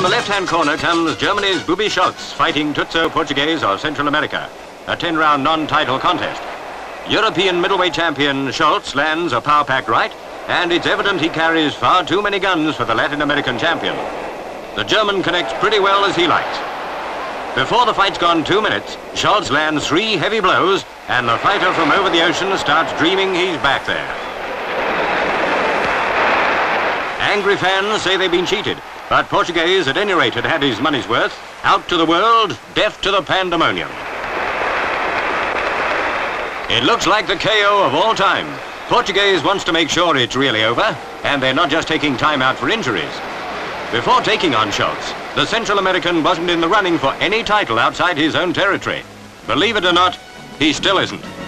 From the left-hand corner comes Germany's Bubi Scholz fighting Tuzo Portuguez of Central America, a 10-round non-title contest. European middleweight champion Scholz lands a power-packed right, and it's evident he carries far too many guns for the Latin American champion. The German connects pretty well as he likes. Before the fight's gone two minutes, Scholz lands three heavy blows, and the fighter from over the ocean starts dreaming he's back there. Angry fans say they've been cheated, but Portuguez at any rate had had his money's worth. Out to the world, deaf to the pandemonium. It looks like the KO of all time. Portuguez wants to make sure it's really over, and they're not just taking time out for injuries. Before taking on Scholz, the Central American wasn't in the running for any title outside his own territory. Believe it or not, he still isn't.